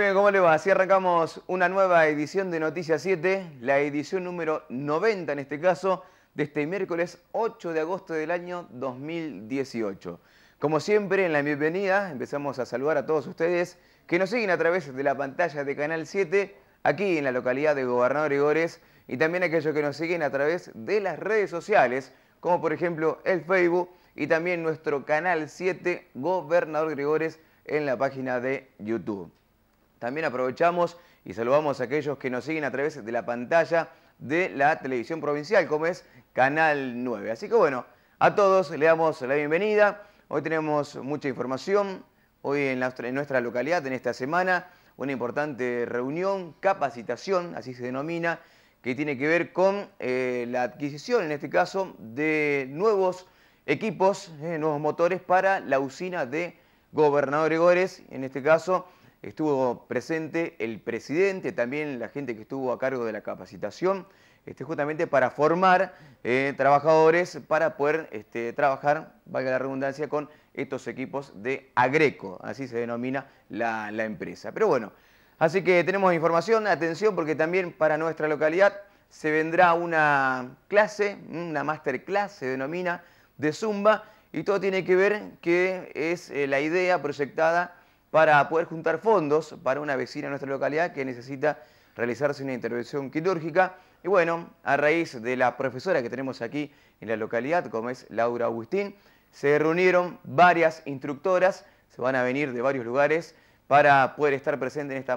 bien? ¿Cómo le va? Así arrancamos una nueva edición de Noticias 7, la edición número 90 en este caso, de este miércoles 8 de agosto del año 2018. Como siempre, en la bienvenida empezamos a saludar a todos ustedes que nos siguen a través de la pantalla de Canal 7, aquí en la localidad de Gobernador Gregores, y también aquellos que nos siguen a través de las redes sociales, como por ejemplo el Facebook y también nuestro Canal 7 Gobernador Gregores en la página de YouTube. También aprovechamos y saludamos a aquellos que nos siguen a través de la pantalla de la televisión provincial, como es Canal 9. Así que bueno, a todos le damos la bienvenida. Hoy tenemos mucha información, hoy en, nuestra localidad, en esta semana, una importante reunión, capacitación, así se denomina, que tiene que ver con eh, la adquisición, en este caso, de nuevos equipos, eh, nuevos motores para la usina de Gobernador Gregores, en este caso estuvo presente el presidente, también la gente que estuvo a cargo de la capacitación, este, justamente para formar eh, trabajadores para poder este, trabajar, valga la redundancia, con estos equipos de Agreco, así se denomina la, empresa. Pero bueno, así que tenemos información, atención, porque también para nuestra localidad se vendrá una clase, una masterclass, se denomina, de Zumba, y todo tiene que ver que es eh, la idea proyectada para poder juntar fondos para una vecina de nuestra localidad que necesita realizarse una intervención quirúrgica. Y bueno, a raíz de la profesora que tenemos aquí en la localidad, como es Laura Agustín, se reunieron varias instructoras, se van a venir de varios lugares para poder estar presentes en esta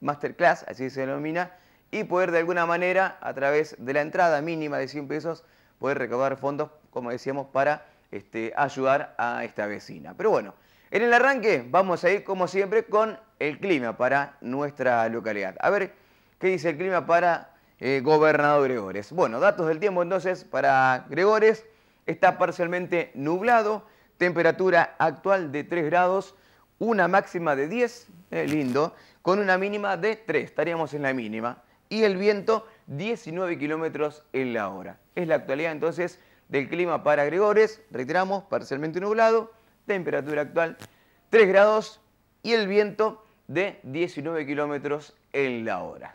masterclass, así se denomina, y poder de alguna manera, a través de la entrada mínima de 100 pesos, poder recaudar fondos, como decíamos, para este, ayudar a esta vecina. Pero bueno, en el arranque vamos a ir como siempre con el clima para nuestra localidad. A ver qué dice el clima para eh, Gobernador Gregores. Bueno, datos del tiempo entonces para Gregores. Está parcialmente nublado, temperatura actual de 3 grados, una máxima de 10, eh, lindo, con una mínima de 3, estaríamos en la mínima. Y el viento 19 kilómetros en la hora. Es la actualidad entonces del clima para Gregores, reiteramos, parcialmente nublado, temperatura actual 3 grados y el viento de 19 kilómetros en la hora.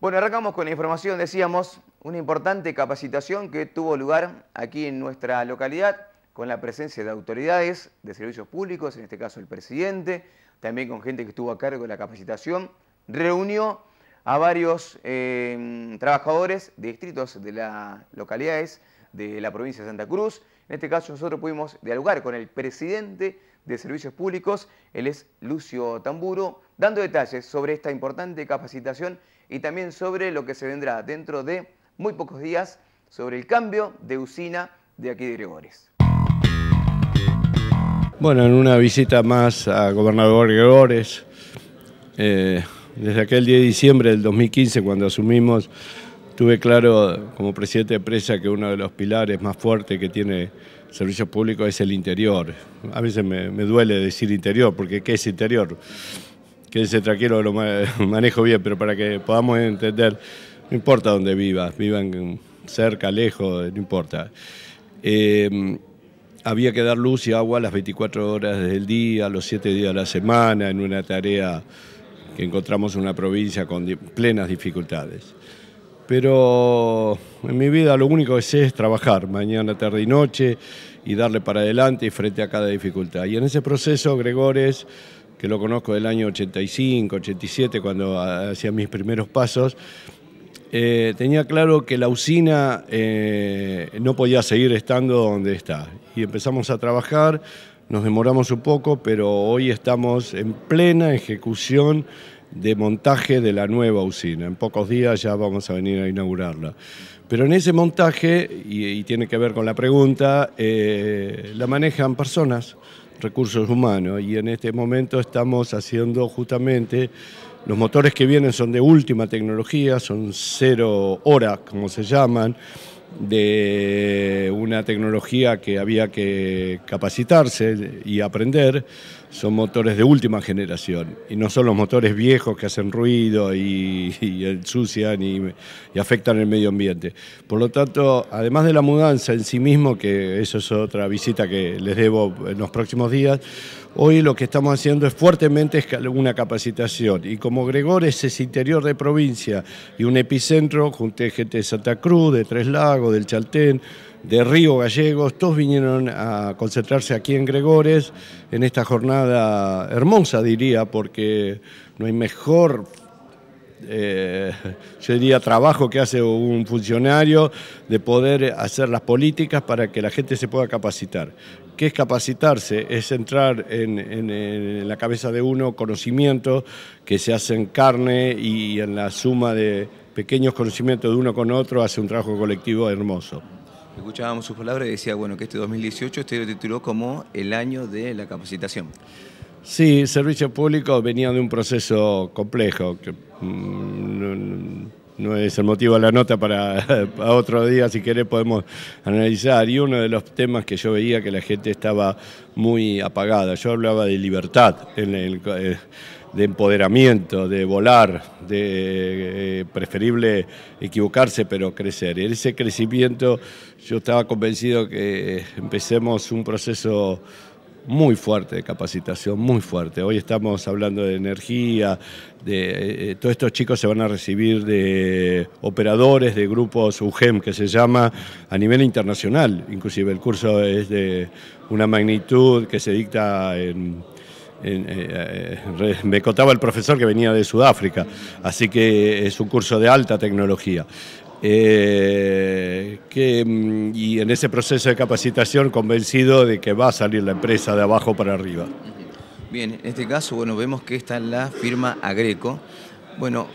Bueno, arrancamos con la información, decíamos, una importante capacitación que tuvo lugar aquí en nuestra localidad con la presencia de autoridades de servicios públicos, en este caso el presidente, también con gente que estuvo a cargo de la capacitación, reunió a varios eh, trabajadores de distritos de las localidades de la provincia de Santa Cruz. En este caso nosotros pudimos dialogar con el presidente de Servicios Públicos, él es Lucio Tamburo, dando detalles sobre esta importante capacitación y también sobre lo que se vendrá dentro de muy pocos días sobre el cambio de usina de aquí de Gregores. Bueno, en una visita más a Gobernador Gregores, eh, desde aquel 10 de diciembre del 2015 cuando asumimos Tuve claro como presidente de empresa que uno de los pilares más fuertes que tiene servicios públicos es el interior. A veces me, duele decir interior, porque ¿qué es interior? Quédese tranquilo, lo manejo bien, pero para que podamos entender, no importa dónde vivas, vivan cerca, lejos, no importa. Eh, había que dar luz y agua las 24 horas del día, los 7 días de la semana, en una tarea que encontramos en una provincia con plenas dificultades pero en mi vida lo único que sé es trabajar mañana, tarde y noche y darle para adelante y frente a cada dificultad. Y en ese proceso, Gregores, que lo conozco del año 85, 87, cuando hacía mis primeros pasos, eh, tenía claro que la usina eh, no podía seguir estando donde está. Y empezamos a trabajar, nos demoramos un poco, pero hoy estamos en plena ejecución de montaje de la nueva usina. En pocos días ya vamos a venir a inaugurarla. Pero en ese montaje, y, tiene que ver con la pregunta, eh, la manejan personas, recursos humanos, y en este momento estamos haciendo justamente, los motores que vienen son de última tecnología, son cero hora, como se llaman, de una tecnología que había que capacitarse y aprender, son motores de última generación y no son los motores viejos que hacen ruido y, ensucian y, afectan el medio ambiente. Por lo tanto, además de la mudanza en sí mismo, que eso es otra visita que les debo en los próximos días, Hoy lo que estamos haciendo es fuertemente una capacitación y como Gregores es interior de provincia y un epicentro, junté gente de Santa Cruz, de Tres Lagos, del Chaltén, de Río Gallegos, todos vinieron a concentrarse aquí en Gregores en esta jornada hermosa diría porque no hay mejor eh, yo diría, trabajo que hace un funcionario de poder hacer las políticas para que la gente se pueda capacitar. ¿Qué es capacitarse? Es entrar en, la cabeza de uno conocimientos que se hacen carne y en la suma de pequeños conocimientos de uno con otro hace un trabajo colectivo hermoso. Escuchábamos sus palabras y decía bueno, que este 2018 usted lo tituló como el año de la capacitación. Sí, servicio público venía de un proceso complejo, que mm, no, es el motivo de la nota para, otro día, si querés podemos analizar. Y uno de los temas que yo veía que la gente estaba muy apagada, yo hablaba de libertad, eh, de empoderamiento, de volar, de eh, preferible equivocarse pero crecer. En ese crecimiento yo estaba convencido que empecemos un proceso muy fuerte de capacitación, muy fuerte. Hoy estamos hablando de energía, de, eh, todos estos chicos se van a recibir de operadores de grupos UGEM, que se llama a nivel internacional. Inclusive el curso es de una magnitud que se dicta en... Eh, eh, me contaba el profesor que venía de Sudáfrica, así que es un curso de alta tecnología. Eh, que, mm, y en ese proceso de capacitación convencido de que va a salir la empresa de abajo para arriba. Bien, en este caso, bueno, vemos que está la firma Agreco. Bueno,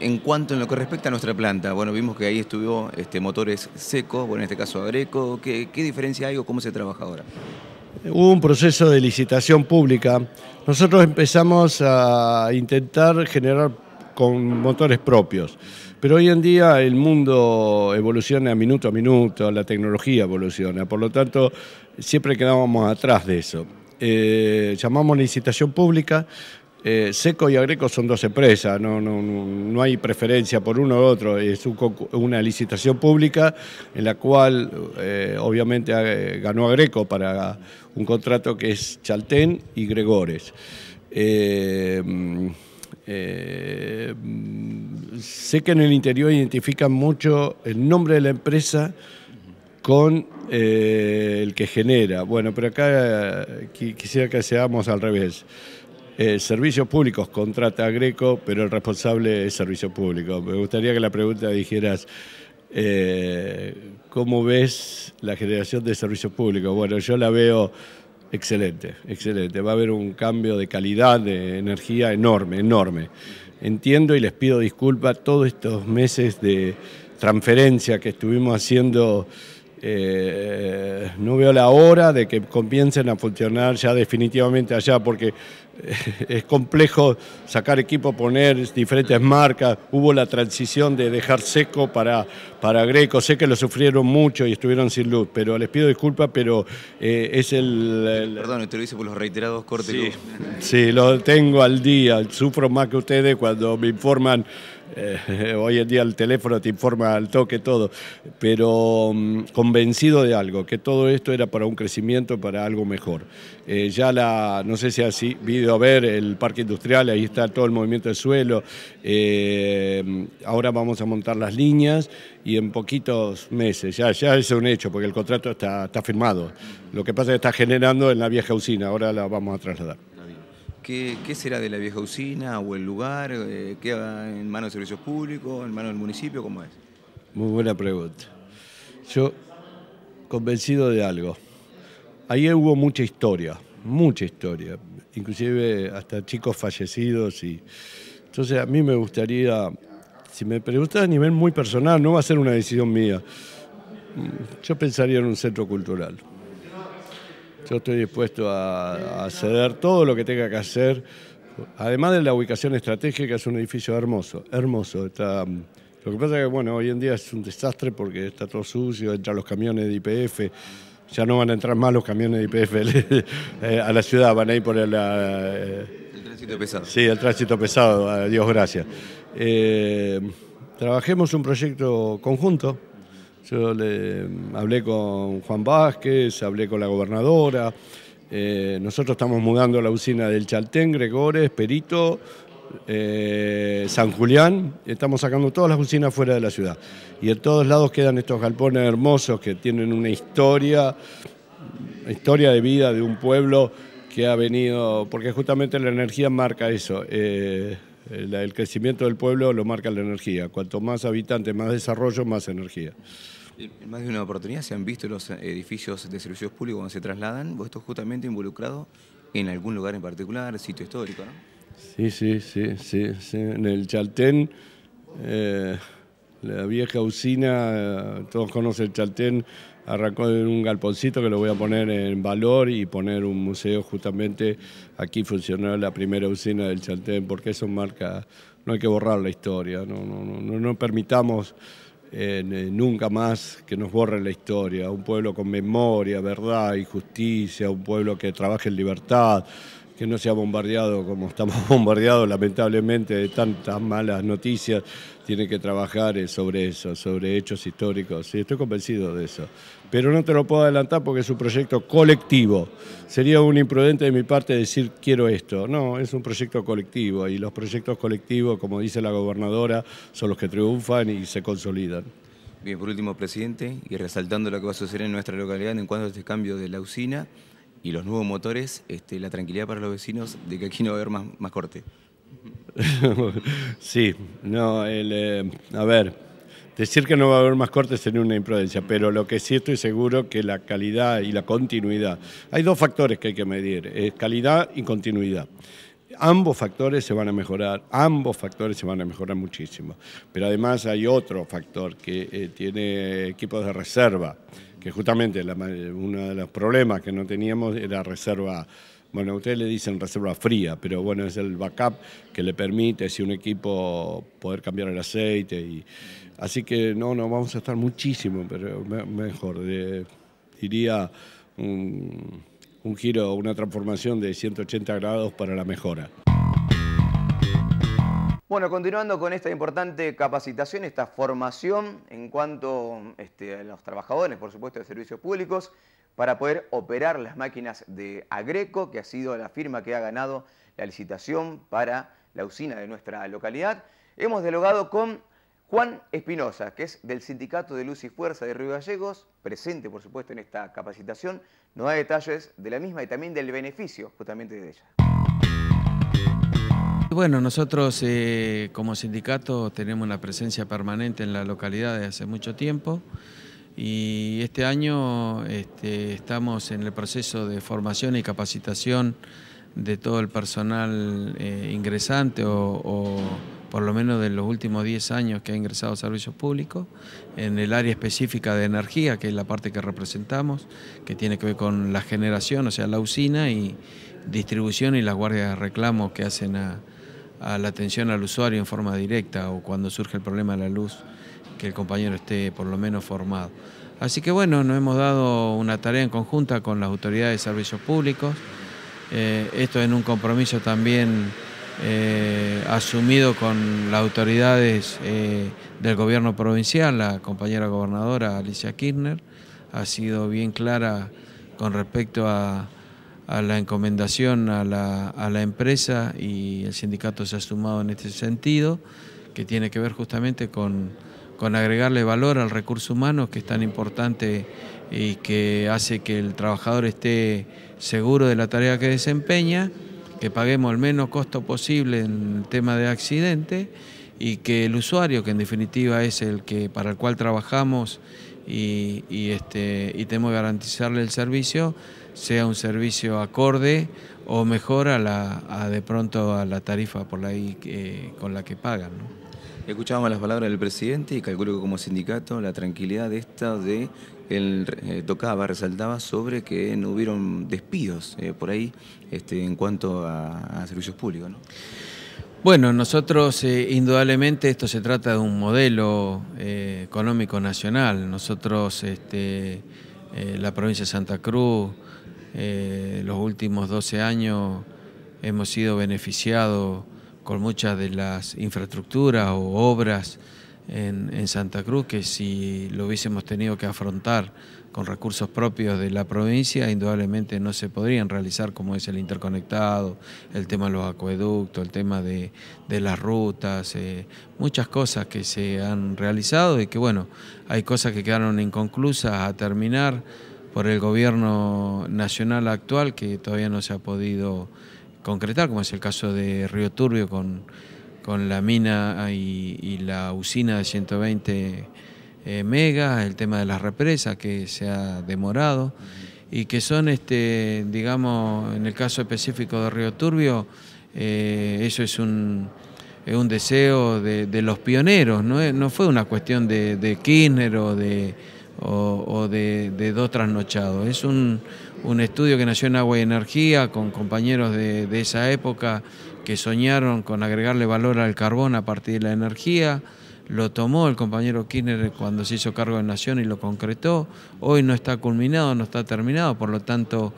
en cuanto en lo que respecta a nuestra planta, bueno, vimos que ahí estuvo este, motores secos, bueno, en este caso Agreco. ¿Qué, ¿Qué diferencia hay o cómo se trabaja ahora? Hubo un proceso de licitación pública. Nosotros empezamos a intentar generar con motores propios. Pero hoy en día el mundo evoluciona minuto a minuto, la tecnología evoluciona, por lo tanto siempre quedábamos atrás de eso. Eh, llamamos licitación pública, eh, Seco y Agreco son dos empresas, no, no, no, hay preferencia por uno u otro, es una licitación pública en la cual eh, obviamente ganó Agreco para un contrato que es Chaltén y Gregores. Eh, sé que en el interior identifican mucho el nombre de la empresa con eh, el que genera. Bueno, pero acá eh, quisiera que seamos al revés. servicios públicos contrata a Greco, pero el responsable es servicio público. Me gustaría que la pregunta dijeras, ¿cómo ves la generación de servicios públicos? Bueno, yo la veo Excelente, excelente. Va a haber un cambio de calidad de energía enorme, enorme. Entiendo y les pido disculpas todos estos meses de transferencia que estuvimos haciendo. Eh, no veo la hora de que comiencen a funcionar ya definitivamente allá, porque es complejo sacar equipo, poner diferentes marcas. Hubo la transición de dejar seco para, para Greco. Sé que lo sufrieron mucho y estuvieron sin luz, pero les pido disculpas, pero eh, es el, Perdón, te lo hice por los reiterados cortes. Sí, sí, lo tengo al día. Sufro más que ustedes cuando me informan eh, hoy en día el teléfono te informa al toque todo, pero mm, convencido de algo, que todo esto era para un crecimiento, para algo mejor. Eh, ya la, no sé si has ido a ver el parque industrial, ahí está todo el movimiento del suelo, eh, ahora vamos a montar las líneas y en poquitos meses, ya, ya es un hecho, porque el contrato está firmado. Lo que pasa es que está generando en la vieja usina, ahora la vamos a trasladar. ¿Qué, será de la vieja usina o el lugar? Eh, ¿Queda en manos de servicios públicos, en manos del municipio? ¿Cómo es? Muy buena pregunta. Yo, convencido de algo. Ahí hubo mucha historia, mucha historia, inclusive hasta chicos fallecidos. y Entonces a mí me gustaría, si me preguntas a nivel muy personal, no va a ser una decisión mía, yo pensaría en un centro cultural. Yo estoy dispuesto a, ceder todo lo que tenga que hacer. Además de la ubicación estratégica, es un edificio hermoso, hermoso. Está, lo que pasa es que bueno, hoy en día es un desastre porque está todo sucio, entran los camiones de IPF, ya no van a entrar más los camiones de IPF eh, a la ciudad, van a ir por el, el tránsito pesado. Sí, el tránsito pesado, a Dios gracias. Eh, trabajemos un proyecto conjunto yo le hablé con Juan Vázquez, hablé con la gobernadora, Eh, nosotros estamos mudando la usina del Chaltén, Gregores, Perito, eh, San Julián, estamos sacando todas las usinas fuera de la ciudad. Y en todos lados quedan estos galpones hermosos que tienen una historia, historia de vida de un pueblo que ha venido, porque justamente la energía marca eso. Eh, el, crecimiento del pueblo lo marca la energía. Cuanto más habitantes, más desarrollo, más energía. En más de una oportunidad se han visto los edificios de servicios públicos cuando se trasladan. Vos estás justamente involucrado en algún lugar en particular, sitio histórico, ¿no? Sí, sí, sí, sí. En el Chaltén, eh, la vieja usina, todos conocen el Chaltén, arrancó en un galponcito que lo voy a poner en valor y poner un museo justamente. Aquí funcionó la primera usina del Chaltén, porque eso marca, no hay que borrar la historia, no, no, no, no permitamos eh, nunca más que nos borren la historia. Un pueblo con memoria, verdad y justicia, un pueblo que trabaje en libertad, que no sea bombardeado como estamos bombardeados lamentablemente de tantas malas noticias, tiene que trabajar eh, sobre eso, sobre hechos históricos. Sí, estoy convencido de eso. Pero no te lo puedo adelantar porque es un proyecto colectivo. Sería un imprudente de mi parte decir quiero esto. No, es un proyecto colectivo y los proyectos colectivos, como dice la gobernadora, son los que triunfan y se consolidan. Bien, por último, presidente, y resaltando lo que va a suceder en nuestra localidad en cuanto a este cambio de la usina, y los nuevos motores, este, la tranquilidad para los vecinos de que aquí no va a haber más, más corte. sí, no, eh, a ver, decir que no va a haber más cortes sería una imprudencia, pero lo que sí estoy seguro que la calidad y la continuidad, hay dos factores que hay que medir, es calidad y continuidad. Ambos factores se van a mejorar, ambos factores se van a mejorar muchísimo. Pero además hay otro factor que eh, tiene equipos de reserva que justamente uno de los problemas que no teníamos era reserva, bueno, ustedes le dicen reserva fría, pero bueno, es el backup que le permite, si un equipo, poder cambiar el aceite. Y, así que no, no, vamos a estar muchísimo, pero mejor, diría un, un giro, una transformación de 180 grados para la mejora. Bueno, continuando con esta importante capacitación, esta formación en cuanto este, a los trabajadores, por supuesto, de servicios públicos, para poder operar las máquinas de Agreco, que ha sido la firma que ha ganado la licitación para la usina de nuestra localidad. Hemos dialogado con Juan Espinosa, que es del Sindicato de Luz y Fuerza de Río Gallegos, presente, por supuesto, en esta capacitación. Nos da detalles de la misma y también del beneficio justamente de ella. Bueno, nosotros eh, como sindicato tenemos una presencia permanente en la localidad desde hace mucho tiempo. Y este año este, estamos en el proceso de formación y capacitación de todo el personal eh, ingresante o, por lo menos de los últimos 10 años que ha ingresado a servicios públicos, en el área específica de energía, que es la parte que representamos, que tiene que ver con la generación, o sea, la usina y distribución y las guardias de reclamo que hacen a a la atención al usuario en forma directa o cuando surge el problema de la luz, que el compañero esté por lo menos formado. Así que bueno, nos hemos dado una tarea en conjunta con las autoridades de servicios públicos, eh, esto en un compromiso también eh, asumido con las autoridades eh, del gobierno provincial, la compañera gobernadora Alicia Kirchner, ha sido bien clara con respecto a a la encomendación a la, empresa y el sindicato se ha sumado en este sentido, que tiene que ver justamente con, agregarle valor al recurso humano, que es tan importante y que hace que el trabajador esté seguro de la tarea que desempeña, que paguemos el menos costo posible en el tema de accidente y que el usuario, que en definitiva es el que para el cual trabajamos y, y, este, y tenemos que garantizarle el servicio, sea un servicio acorde o mejor a, la, de pronto a la tarifa por ahí con la que pagan. Escuchábamos las palabras del presidente y calculo que como sindicato la tranquilidad de esta de él eh, tocaba, resaltaba sobre que no hubieron despidos eh, por ahí este, en cuanto a, servicios públicos. Bueno, nosotros eh, indudablemente esto se trata de un modelo económico nacional. Nosotros, este, la provincia de Santa Cruz, eh, los últimos 12 años hemos sido beneficiados con muchas de las infraestructuras o obras en, Santa Cruz, que si lo hubiésemos tenido que afrontar con recursos propios de la provincia, indudablemente no se podrían realizar como es el interconectado, el tema de los acueductos, el tema de, las rutas, eh, muchas cosas que se han realizado y que bueno, hay cosas que quedaron inconclusas a terminar por el gobierno nacional actual que todavía no se ha podido concretar, como es el caso de Río Turbio con con la mina y, la usina de 120 eh, megas, el tema de las represas que se ha demorado y que son, este, digamos, en el caso específico de Río Turbio, eh, eso es un, un deseo de, los pioneros, no, fue una cuestión de, Kirchner o de, o, de, dos trasnochados, es un, estudio que nació en Agua y Energía con compañeros de esa época que soñaron con agregarle valor al carbón a partir de la energía. Lo tomó el compañero Kirchner cuando se hizo cargo de Nación y lo concretó. Hoy no está culminado, no está terminado, por lo tanto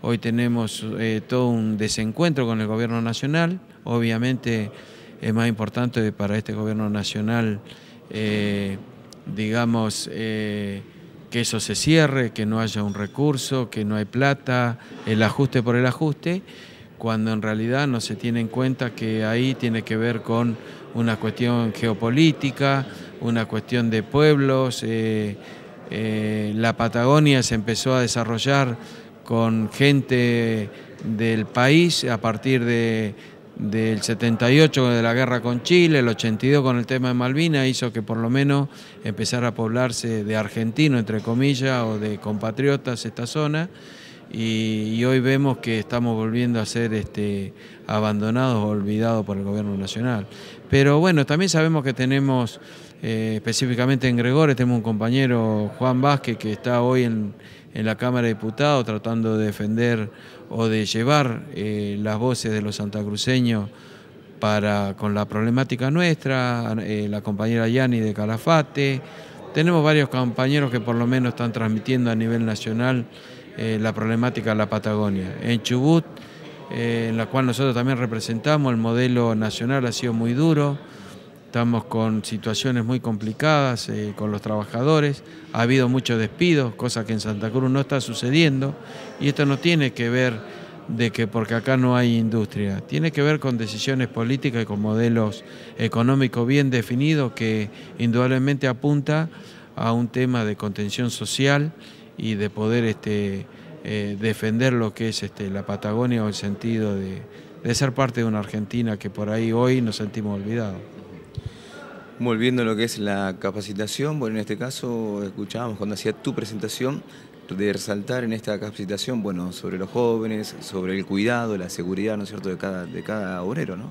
hoy tenemos eh, todo un desencuentro con el gobierno nacional. Obviamente es más importante para este gobierno nacional, eh, digamos, eh, que eso se cierre, que no haya un recurso, que no hay plata, el ajuste por el ajuste cuando en realidad no se tiene en cuenta que ahí tiene que ver con una cuestión geopolítica, una cuestión de pueblos. Eh, eh, la Patagonia se empezó a desarrollar con gente del país a partir de, del 78 de la guerra con Chile, el 82 con el tema de Malvinas, hizo que por lo menos empezara a poblarse de argentino, entre comillas, o de compatriotas esta zona y, hoy vemos que estamos volviendo a ser este, abandonados o olvidados por el gobierno nacional. Pero bueno, también sabemos que tenemos, eh, específicamente en Gregores, tenemos un compañero, Juan Vázquez, que está hoy en, la Cámara de Diputados tratando de defender o de llevar eh, las voces de los santacruceños para, con la problemática nuestra, eh, la compañera Yani de Calafate. Tenemos varios compañeros que por lo menos están transmitiendo a nivel nacional eh, la problemática de la Patagonia. En Chubut, eh, en la cual nosotros también representamos, el modelo nacional ha sido muy duro, estamos con situaciones muy complicadas eh, con los trabajadores, ha habido muchos despidos, cosa que en Santa Cruz no está sucediendo, y esto no tiene que ver de que porque acá no hay industria, tiene que ver con decisiones políticas y con modelos económicos bien definidos que indudablemente apunta a un tema de contención social y de poder este, eh, defender lo que es este, la Patagonia o el sentido de, ser parte de una Argentina que por ahí hoy nos sentimos olvidados. Volviendo a lo que es la capacitación, bueno, en este caso escuchábamos cuando hacía tu presentación de resaltar en esta capacitación, bueno, sobre los jóvenes, sobre el cuidado, la seguridad, ¿no es cierto?, de cada, de cada obrero, ¿no?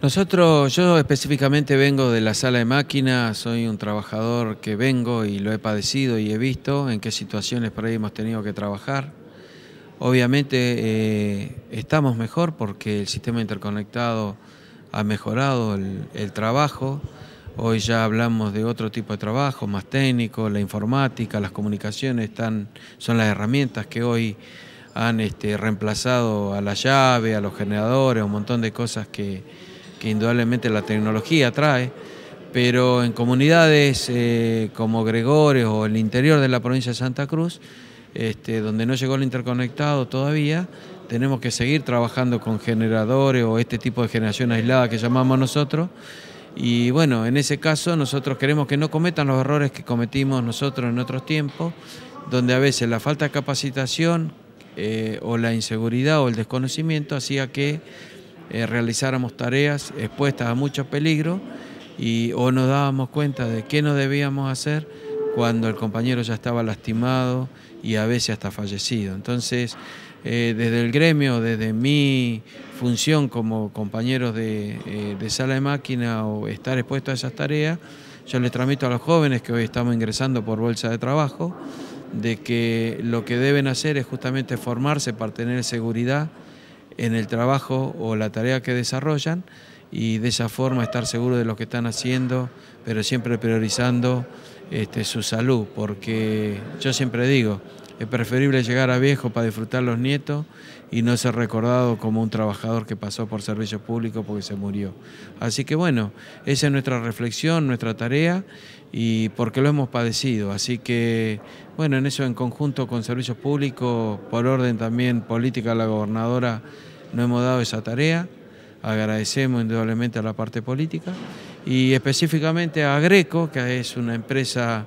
Nosotros, yo específicamente vengo de la sala de máquinas, soy un trabajador que vengo y lo he padecido y he visto en qué situaciones por ahí hemos tenido que trabajar. Obviamente eh, estamos mejor porque el sistema interconectado ha mejorado el, trabajo. Hoy ya hablamos de otro tipo de trabajo, más técnico, la informática, las comunicaciones están, son las herramientas que hoy han este, reemplazado a la llave, a los generadores, un montón de cosas que, que indudablemente la tecnología trae, pero en comunidades eh, como Gregores o el interior de la provincia de Santa Cruz, este, donde no llegó el interconectado todavía, tenemos que seguir trabajando con generadores o este tipo de generación aislada que llamamos nosotros. Y bueno, en ese caso nosotros queremos que no cometan los errores que cometimos nosotros en otros tiempos, donde a veces la falta de capacitación eh, o la inseguridad o el desconocimiento hacía que eh, realizáramos tareas expuestas a mucho peligro y o nos dábamos cuenta de qué no debíamos hacer cuando el compañero ya estaba lastimado y a veces hasta fallecido. Entonces, eh, desde el gremio, desde mi función como compañeros de, eh, de, sala de máquina o estar expuesto a esas tareas, yo les transmito a los jóvenes que hoy estamos ingresando por bolsa de trabajo, de que lo que deben hacer es justamente formarse para tener seguridad en el trabajo o la tarea que desarrollan y de esa forma estar seguro de lo que están haciendo, pero siempre priorizando este, su salud, porque yo siempre digo, Es preferible llegar a viejo para disfrutar los nietos y no ser recordado como un trabajador que pasó por servicio público porque se murió. Así que bueno, esa es nuestra reflexión, nuestra tarea y porque lo hemos padecido. Así que bueno, en eso en conjunto con servicios públicos, por orden también política la gobernadora, nos hemos dado esa tarea. Agradecemos indudablemente a la parte política y específicamente a Greco, que es una empresa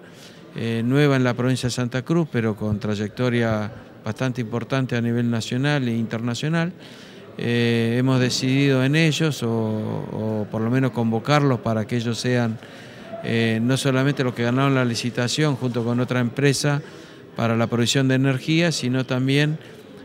eh, nueva en la provincia de Santa Cruz, pero con trayectoria bastante importante a nivel nacional e internacional. Eh, hemos decidido en ellos, o, por lo menos convocarlos para que ellos sean eh, no solamente los que ganaron la licitación junto con otra empresa para la provisión de energía, sino también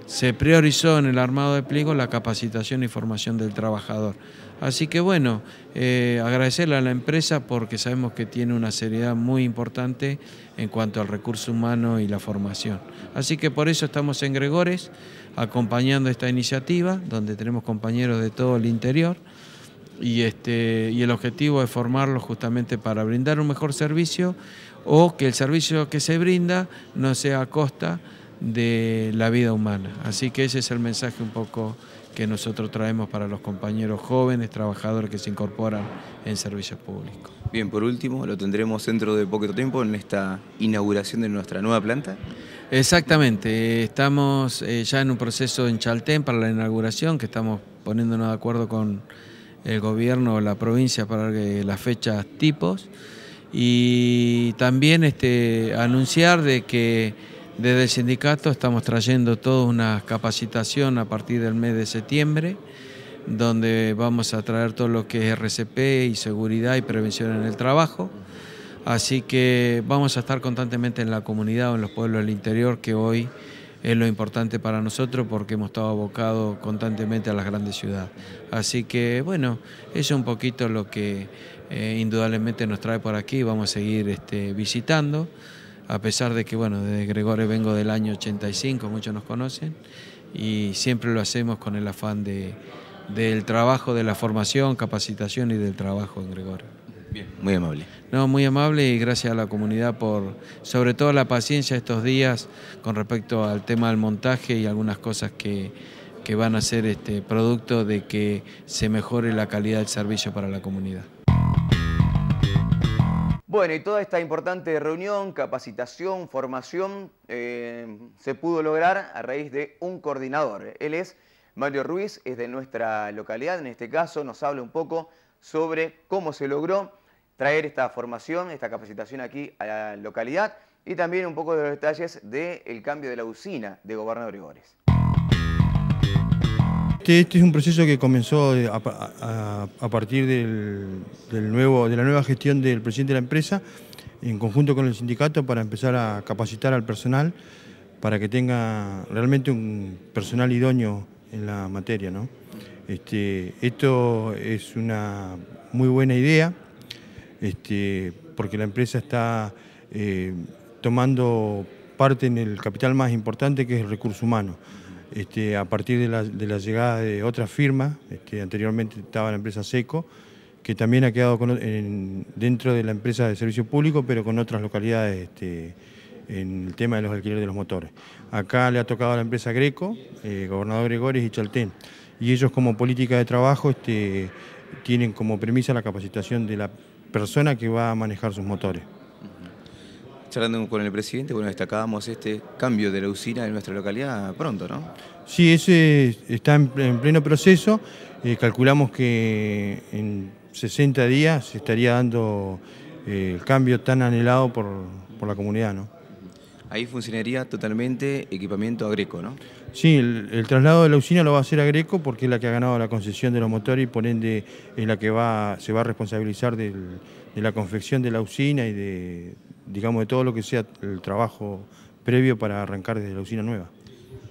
se priorizó en el armado de pliego la capacitación y formación del trabajador. Así que bueno, eh, agradecerle a la empresa porque sabemos que tiene una seriedad muy importante en cuanto al recurso humano y la formación. Así que por eso estamos en Gregores acompañando esta iniciativa, donde tenemos compañeros de todo el interior. Y, este, y el objetivo es formarlos justamente para brindar un mejor servicio o que el servicio que se brinda no sea a costa de la vida humana. Así que ese es el mensaje un poco que nosotros traemos para los compañeros jóvenes, trabajadores que se incorporan en servicios públicos. Bien, por último, lo tendremos dentro de poco tiempo en esta inauguración de nuestra nueva planta. Exactamente, estamos eh, ya en un proceso en Chaltén para la inauguración, que estamos poniéndonos de acuerdo con el gobierno o la provincia para las fechas tipos y también este, anunciar de que desde el sindicato estamos trayendo toda una capacitación a partir del mes de septiembre, donde vamos a traer todo lo que es RCP y seguridad y prevención en el trabajo. Así que vamos a estar constantemente en la comunidad o en los pueblos del interior, que hoy es lo importante para nosotros porque hemos estado abocados constantemente a las grandes ciudades. Así que bueno, eso es un poquito lo que eh, indudablemente nos trae por aquí, vamos a seguir este, visitando a pesar de que, bueno, de Gregorio vengo del año 85, muchos nos conocen, y siempre lo hacemos con el afán de, del trabajo, de la formación, capacitación y del trabajo en Gregorio. Bien, muy amable. No, muy amable y gracias a la comunidad por, sobre todo la paciencia estos días con respecto al tema del montaje y algunas cosas que, que van a ser este, producto de que se mejore la calidad del servicio para la comunidad. Bueno, y toda esta importante reunión, capacitación, formación, eh, se pudo lograr a raíz de un coordinador. Él es Mario Ruiz, es de nuestra localidad, en este caso nos habla un poco sobre cómo se logró traer esta formación, esta capacitación aquí a la localidad y también un poco de los detalles del cambio de la usina de Gobernador Gregores. Este, este, es un proceso que comenzó a, partir del, nuevo, de la nueva gestión del presidente de la empresa, en conjunto con el sindicato, para empezar a capacitar al personal para que tenga realmente un personal idóneo en la materia. Este, esto es una muy buena idea, este, porque la empresa está eh, tomando parte en el capital más importante que es el recurso humano. Este, a partir de la, llegada de otra firma, este, anteriormente estaba la empresa SECO, que también ha quedado dentro de la empresa de servicio público, pero con otras localidades este, en el tema de los alquileres de los motores. Acá le ha tocado a la empresa Greco, eh, Gobernador Gregores y Chaltén, y ellos como política de trabajo tienen como premisa la capacitación de la persona que va a manejar sus motores charlando con el presidente, bueno, destacábamos este cambio de la usina en nuestra localidad pronto, ¿no? Sí, ese está en, pleno proceso. Eh, calculamos que en 60 días se estaría dando eh, el cambio tan anhelado por, la comunidad, ¿no? Ahí funcionaría totalmente equipamiento agreco, ¿no? Sí, el, traslado de la usina lo va a hacer Agreco porque es la que ha ganado la concesión de los motores y por ende es la que va, se va a responsabilizar de la confección de la usina y de, digamos, de todo lo que sea el trabajo previo para arrancar desde la usina nueva.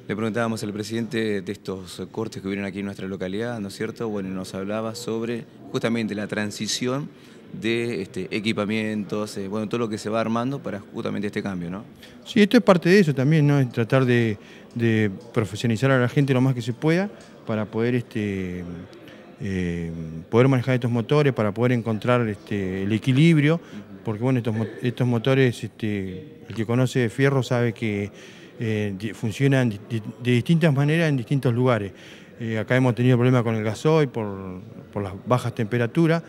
Le preguntábamos al presidente de estos cortes que vienen aquí en nuestra localidad, ¿no es cierto? Bueno, nos hablaba sobre justamente la transición de este, equipamientos, eh, bueno, todo lo que se va armando para justamente este cambio, ¿no? Sí, esto es parte de eso también, ¿no? Es tratar de, profesionalizar a la gente lo más que se pueda para poder este, eh, poder manejar estos motores, para poder encontrar este, el equilibrio porque bueno, estos, estos motores, este, el que conoce de fierro sabe que funcionan de, distintas maneras en distintos lugares. acá hemos tenido problemas con el gasoil por, por las bajas temperaturas,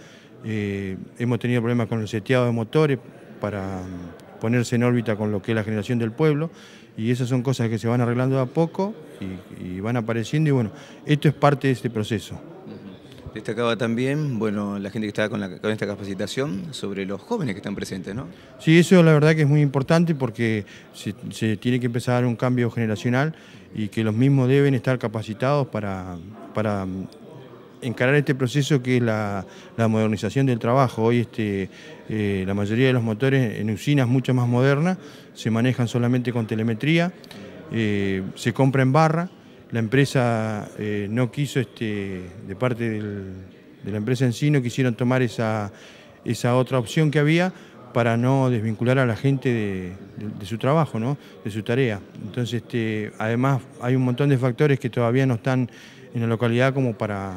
hemos tenido problemas con el seteado de motores para ponerse en órbita con lo que es la generación del pueblo y esas son cosas que se van arreglando a poco y, van apareciendo y bueno, esto es parte de este proceso. Destacaba también, bueno, la gente que está con, esta capacitación sobre los jóvenes que están presentes, ¿no? Sí, eso la verdad que es muy importante porque se, tiene que empezar un cambio generacional y que los mismos deben estar capacitados para, para encarar este proceso que es la, modernización del trabajo. Hoy este, eh, la mayoría de los motores en usinas mucho más modernas se manejan solamente con telemetría, eh, se compra en barra, la empresa eh, no quiso, este, de parte de la empresa en sí, no quisieron tomar esa, esa otra opción que había para no desvincular a la gente de, su trabajo, ¿no? de su tarea. Entonces, este, además, hay un montón de factores que todavía no están en la localidad como para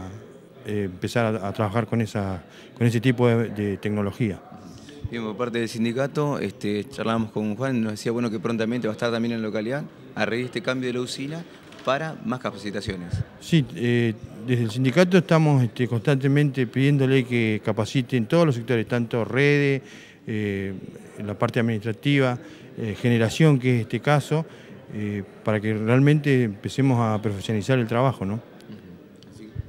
eh, empezar a, trabajar con, esa, con ese tipo de, tecnología. Bien, por parte del sindicato, este, charlábamos con Juan, nos decía bueno que prontamente va a estar también en la localidad a raíz este cambio de la usina para más capacitaciones. Sí, eh, desde el sindicato estamos este, constantemente pidiéndole que capaciten todos los sectores, tanto redes, eh, la parte administrativa, generación, que es este caso, para que realmente empecemos a profesionalizar el trabajo, ¿no?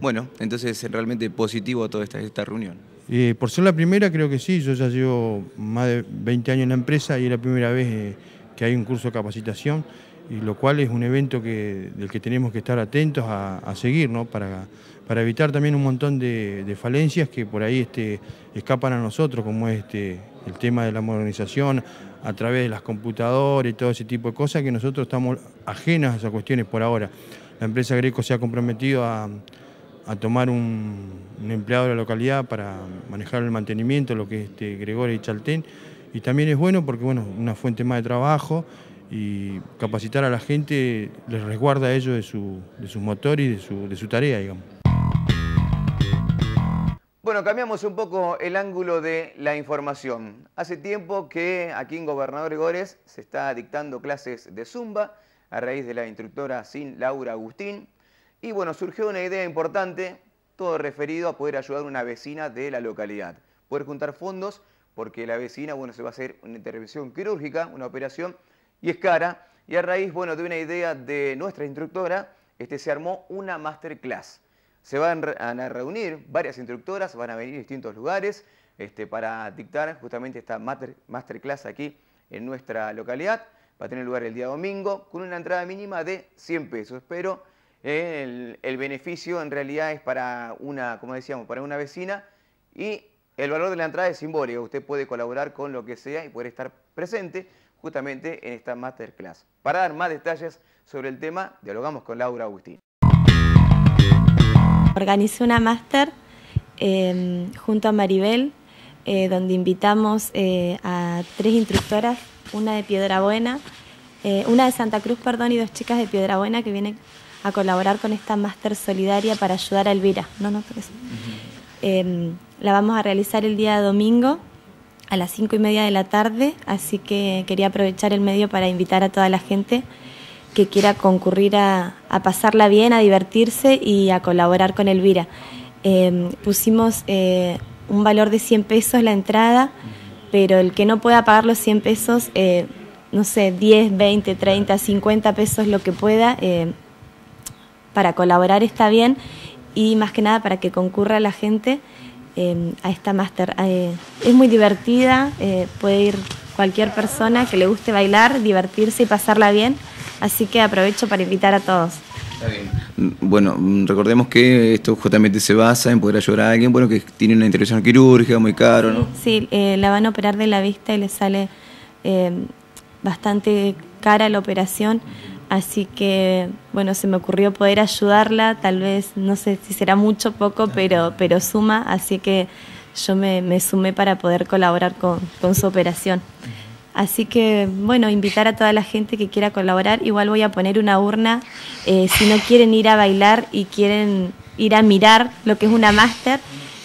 Bueno, entonces es realmente positivo toda esta, esta reunión. Eh, por ser la primera, creo que sí. Yo ya llevo más de 20 años en la empresa y es la primera vez eh, que hay un curso de capacitación, y lo cual es un evento que, del que tenemos que estar atentos a, seguir, ¿no? para, para evitar también un montón de, falencias que por ahí este, escapan a nosotros, como es este, el tema de la modernización a través de las computadoras y todo ese tipo de cosas, que nosotros estamos ajenas a esas cuestiones por ahora. La empresa Greco se ha comprometido a a tomar un, empleado de la localidad para manejar el mantenimiento, lo que es este Gregorio y Chaltén. Y también es bueno porque, bueno, una fuente más de trabajo y capacitar a la gente les resguarda a ellos de su, de su motor y de su, de su tarea, digamos. Bueno, cambiamos un poco el ángulo de la información. Hace tiempo que aquí en Gobernador Gregores se está dictando clases de Zumba a raíz de la instructora Sin Laura Agustín. Y bueno, surgió una idea importante, todo referido a poder ayudar a una vecina de la localidad. Poder juntar fondos porque la vecina, bueno, se va a hacer una intervención quirúrgica, una operación, y es cara. Y a raíz, bueno, de una idea de nuestra instructora, este, se armó una masterclass. Se van a reunir varias instructoras, van a venir de distintos lugares este, para dictar justamente esta masterclass aquí en nuestra localidad. Va a tener lugar el día domingo con una entrada mínima de 100 pesos. Pero el, beneficio en realidad es para una, como decíamos, para una vecina y el valor de la entrada es simbólico. Usted puede colaborar con lo que sea y poder estar presente justamente en esta masterclass. Para dar más detalles sobre el tema, dialogamos con Laura Agustín. Organicé una máster em, junto a Maribel, eh, donde invitamos eh, a tres instructoras, una de Piedra Buena, eh, una de Santa Cruz, perdón, y dos chicas de Piedra Buena que vienen a colaborar con esta máster solidaria para ayudar a Elvira. No, no, em, la vamos a realizar el día domingo a las cinco y media de la tarde, así que quería aprovechar el medio para invitar a toda la gente que quiera concurrir a, pasarla bien, a divertirse y a colaborar con Elvira. Em, pusimos eh, un valor de 100 pesos la entrada, pero el que no pueda pagar los 100 pesos, eh, no sé, 10, 20, 30, 50 pesos, lo que pueda, eh, para colaborar está bien y más que nada para que concurra la gente eh, a esta máster. Eh, es muy divertida, eh, puede ir cualquier persona que le guste bailar, divertirse y pasarla bien, así que aprovecho para invitar a todos. Está bien. Bueno, recordemos que esto justamente se basa en poder ayudar a alguien bueno, que tiene una intervención quirúrgica muy caro, ¿no? Sí, la van a operar de la vista y le sale bastante cara la operación. Así que, bueno, se me ocurrió poder ayudarla, tal vez, no sé si será mucho o poco, pero, pero suma, así que yo me, sumé para poder colaborar con, su operación. Así que, bueno, invitar a toda la gente que quiera colaborar. Igual voy a poner una urna. Eh, si no quieren ir a bailar y quieren ir a mirar lo que es una máster,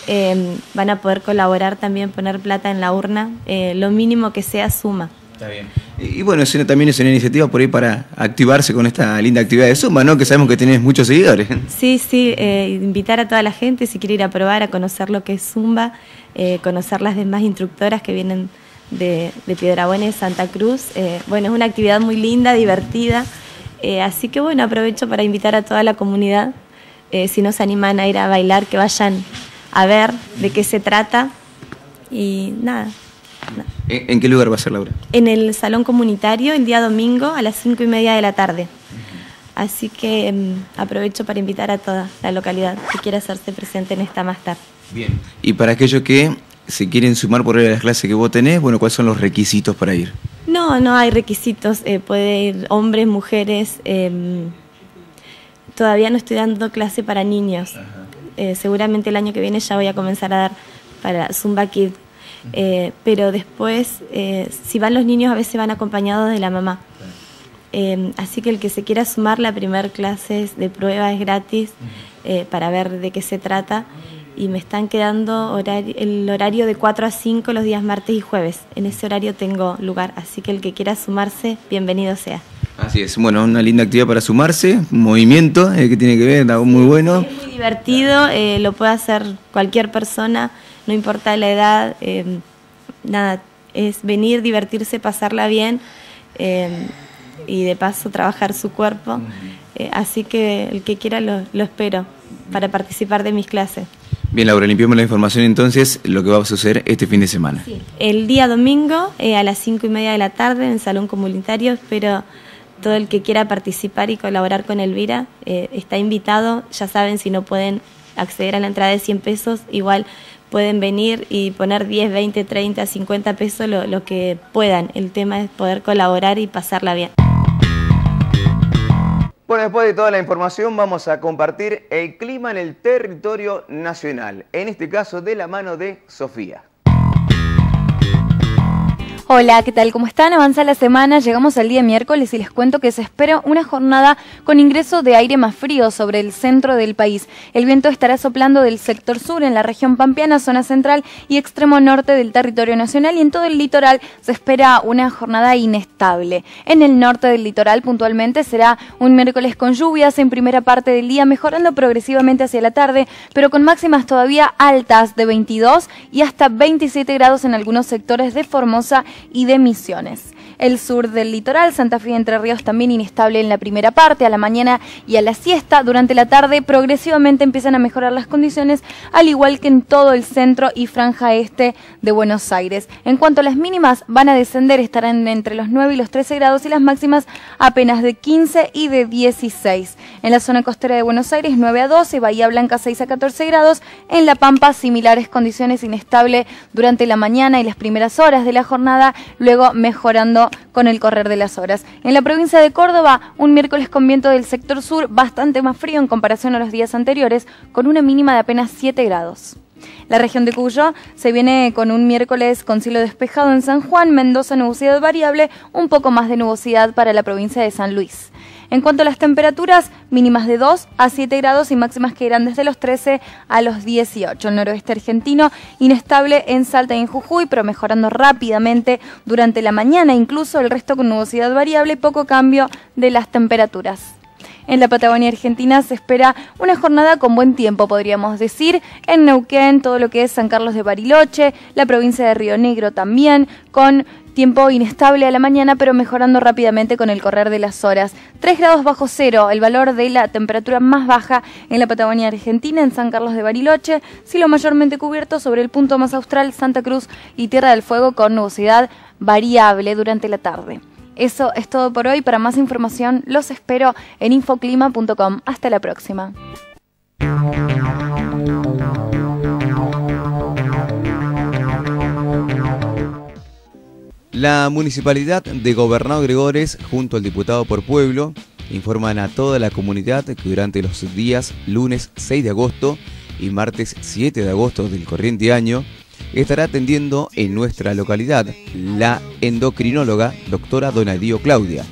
eh, van a poder colaborar también, poner plata en la urna. Eh, lo mínimo que sea suma. Está bien. Y, bueno, eso también es una iniciativa por ahí para activarse con esta linda actividad de Zumba, ¿no? Que sabemos que tenés muchos seguidores. Sí, sí, eh, invitar a toda la gente si quiere ir a probar, a conocer lo que es Zumba, eh, conocer las demás instructoras que vienen de, de Piedrabuena y Santa Cruz. Eh, bueno, es una actividad muy linda, divertida, así que bueno, aprovecho para invitar a toda la comunidad, si no se animan a ir a bailar, que vayan a ver de qué se trata y nada. ¿En, qué lugar va a ser, Laura? En el salón comunitario, el día domingo a las cinco y media de la tarde. Así que em, aprovecho para invitar a toda la localidad que quiera hacerse presente en esta más tarde. Bien. Y para aquellos que se quieren sumar por las clases que vos tenés, bueno, ¿cuáles son los requisitos para ir? No, no hay requisitos. Eh, puede ir hombres, mujeres. Em, todavía no estoy dando clase para niños. Eh, seguramente el año que viene ya voy a comenzar a dar para Zumba Kid eh, pero después, eh, si van los niños, a veces van acompañados de la mamá. Eh, así que el que se quiera sumar, la primera clase de prueba es gratis para ver de qué se trata. Y me están quedando el horario de 4 a 5 los días martes y jueves. En ese horario tengo lugar, así que el que quiera sumarse, bienvenido sea. Así es, bueno, una linda actividad para sumarse, un movimiento que tiene que ver, algo muy bueno. Es muy divertido, lo puede hacer cualquier persona no importa la edad, eh, nada, es venir, divertirse, pasarla bien eh, y de paso trabajar su cuerpo. Eh, así que el que quiera lo, espero para participar de mis clases. Bien, Laura, limpiamos la información entonces, lo que va a suceder este fin de semana. El día domingo a las cinco y media de la tarde en el Salón Comunitario, espero todo el que quiera participar y colaborar con Elvira está invitado. Ya saben, si no pueden acceder a la entrada de 100 pesos, igual pueden venir y poner 10, 20, 30, 50 pesos, lo, que puedan. El tema es poder colaborar y pasarla bien. Bueno, después de toda la información vamos a compartir el clima en el territorio nacional, en este caso de la mano de Sofía. Hola, ¿qué tal? ¿Cómo están? Avanza la semana, llegamos al día miércoles y les cuento que se espera una jornada con ingreso de aire más frío sobre el centro del país. El viento estará soplando del sector sur en la región pampeana, zona central y extremo norte del territorio nacional y en todo el litoral se espera una jornada inestable. En el norte del litoral puntualmente será un miércoles con lluvias en primera parte del día, mejorando progresivamente hacia la tarde, pero con máximas todavía altas de 22 y hasta 27 grados en algunos sectores de Formosa y de Misiones. El sur del litoral, Santa Fe y Entre Ríos también inestable en la primera parte, a la mañana y a la siesta. Durante la tarde progresivamente empiezan a mejorar las condiciones, al igual que en todo el centro y franja este de Buenos Aires. En cuanto a las mínimas, van a descender, estarán entre los 9 y los 13 grados y las máximas apenas de 15 y de 16. En la zona costera de Buenos Aires 9 a 12, Bahía Blanca 6 a 14 grados. En La Pampa similares condiciones inestable durante la mañana y las primeras horas de la jornada, luego mejorando con el correr de las horas. En la provincia de Córdoba, un miércoles con viento del sector sur bastante más frío en comparación a los días anteriores, con una mínima de apenas 7 grados. La región de Cuyo se viene con un miércoles con cielo despejado en San Juan, Mendoza nubosidad variable, un poco más de nubosidad para la provincia de San Luis. En cuanto a las temperaturas, mínimas de 2 a 7 grados y máximas que irán desde los 13 a los 18. El noroeste argentino inestable en Salta y en Jujuy, pero mejorando rápidamente durante la mañana, incluso el resto con nubosidad variable y poco cambio de las temperaturas. En la Patagonia Argentina se espera una jornada con buen tiempo, podríamos decir. En Neuquén, todo lo que es San Carlos de Bariloche, la provincia de Río Negro también, con Tiempo inestable a la mañana, pero mejorando rápidamente con el correr de las horas. 3 grados bajo cero, el valor de la temperatura más baja en la Patagonia Argentina, en San Carlos de Bariloche. Cielo mayormente cubierto sobre el punto más austral, Santa Cruz y Tierra del Fuego, con nubosidad variable durante la tarde. Eso es todo por hoy. Para más información, los espero en infoclima.com. Hasta la próxima. La municipalidad de Gobernador Gregores, junto al diputado por pueblo, informan a toda la comunidad que durante los días lunes 6 de agosto y martes 7 de agosto del corriente año estará atendiendo en nuestra localidad la endocrinóloga doctora Donadío Claudia.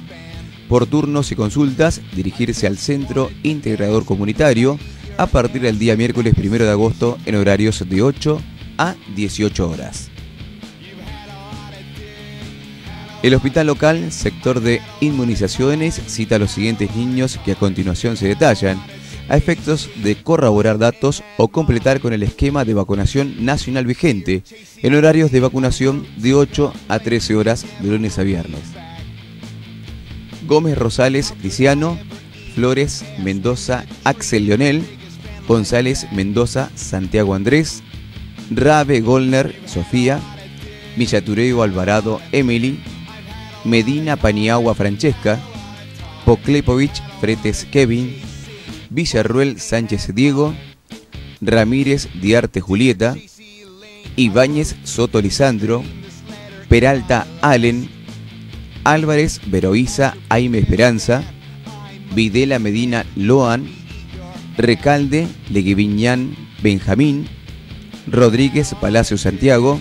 Por turnos y consultas, dirigirse al Centro Integrador Comunitario a partir del día miércoles 1 de agosto en horarios de 8 a 18 horas. El hospital local, sector de inmunizaciones, cita a los siguientes niños que a continuación se detallan, a efectos de corroborar datos o completar con el esquema de vacunación nacional vigente, en horarios de vacunación de 8 a 13 horas de lunes a viernes. Gómez Rosales Liciano, Flores Mendoza Axel Leonel, González Mendoza Santiago Andrés, Rabe Golner Sofía, Villatureo Alvarado Emily, Medina Paniagua Francesca, Poklepovich Fretes Kevin, Villarruel Sánchez Diego, Ramírez Diarte Julieta, Ibáñez Soto Lisandro, Peralta Allen, Álvarez Veroiza Aime Esperanza, Videla Medina Loan, Recalde Leguiviñán Benjamín, Rodríguez Palacio Santiago,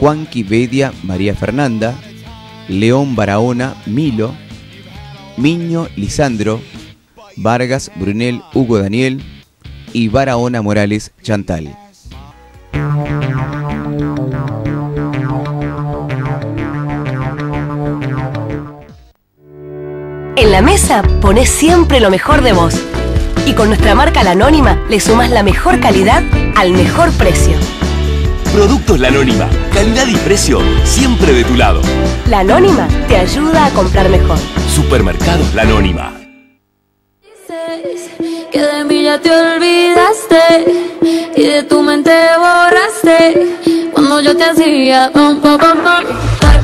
Juanqui Bedia María Fernanda, León Barahona Milo, Miño Lisandro, Vargas Brunel Hugo Daniel y Barahona Morales Chantal. En la mesa pones siempre lo mejor de vos. Y con nuestra marca La Anónima le sumas la mejor calidad al mejor precio. Productos La Anónima, calidad y precio siempre de tu lado. La Anónima te ayuda a comprar mejor. Supermercados La Anónima. Que de mí ya te olvidaste y de tu mente borraste cuando yo te hacía pam pam pam pam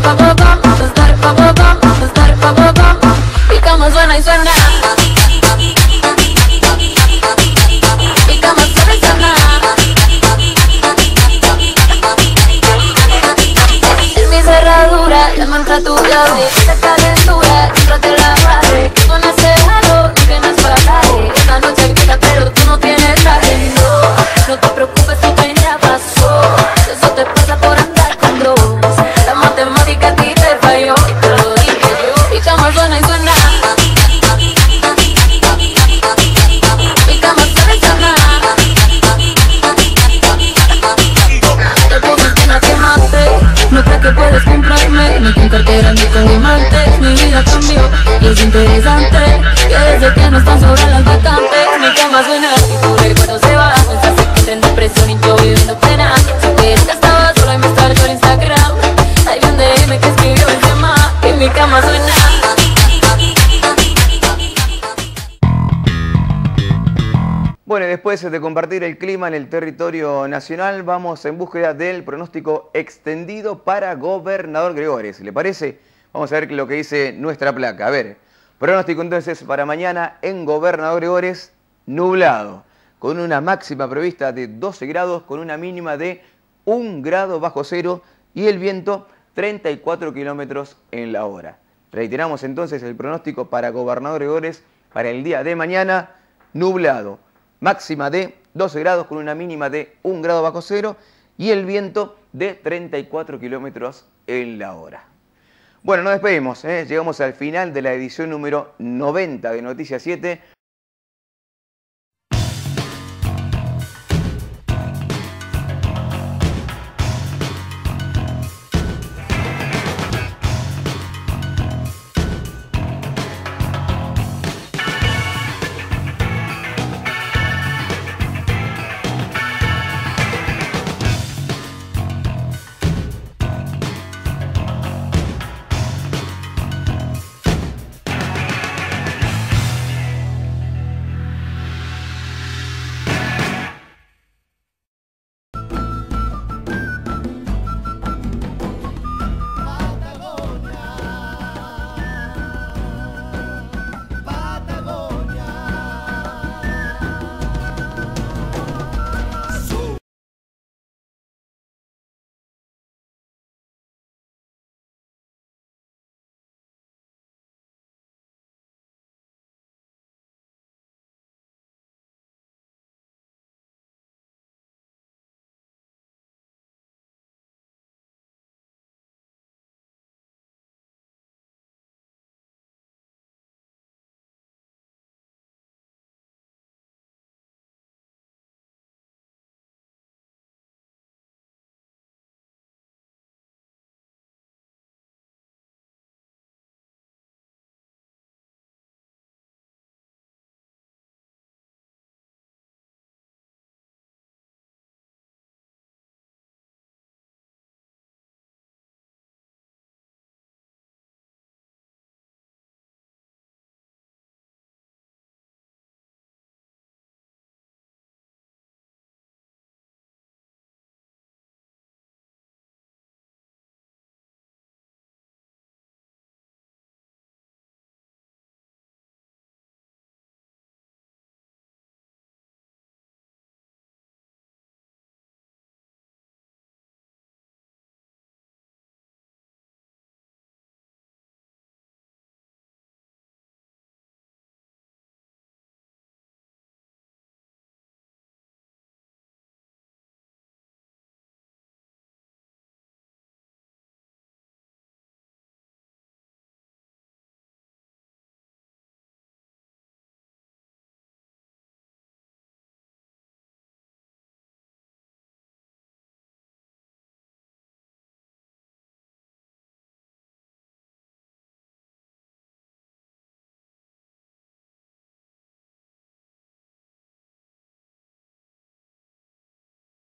pam pam pam pam pam pam pam y como suena y suena cerradura ya entra tu llave esa calentura dentro de la madre ni con cartera ni con diamantes mi vida cambió. Y es interesante que desde que no están sobre las vacantes mi cama suena y tu recuerdo se va. Pensaste que en depresión y yo viviendo pena supe que estaba sola y me stalkeó en Instagram. Hay un DM que escribió el tema y mi cama suena Bueno, y después de compartir el clima en el territorio nacional, vamos en búsqueda del pronóstico extendido para gobernador Gregores. ¿Le parece? Vamos a ver lo que dice nuestra placa. A ver, pronóstico entonces para mañana en gobernador Gregores, nublado, con una máxima prevista de 12 grados, con una mínima de 1 grado bajo cero y el viento 34 kilómetros en la hora. Reiteramos entonces el pronóstico para gobernador Gregores para el día de mañana, nublado máxima de 12 grados con una mínima de 1 grado bajo cero y el viento de 34 kilómetros en la hora. Bueno, nos despedimos, ¿eh? llegamos al final de la edición número 90 de Noticias 7.